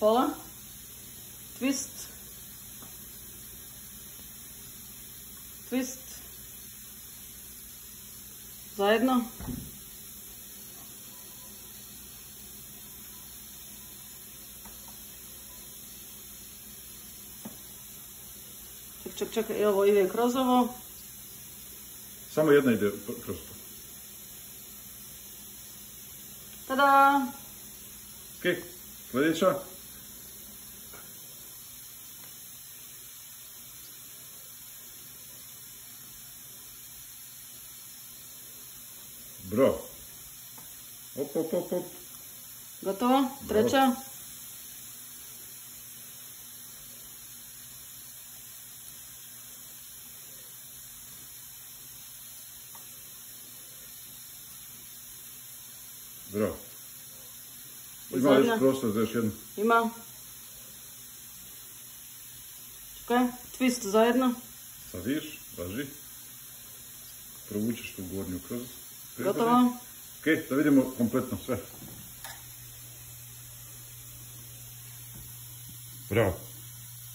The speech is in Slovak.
Pola. Twist. Twist. Za jedno. Čak, čak, čak, ovo ide kroz ovo. Samo jedna ide kroz to. Tada! Ok, sljedeća. Bravo. Op, op, op, op. Gotovo? Treća? Bravo. Ima još prostor za još jednu. Ima. Čekaj, twist zajedno. Staviš, važi. Provučeš tu gornju kroz. Gotovo? Ok, da vidimo kompletno sve. Bravo.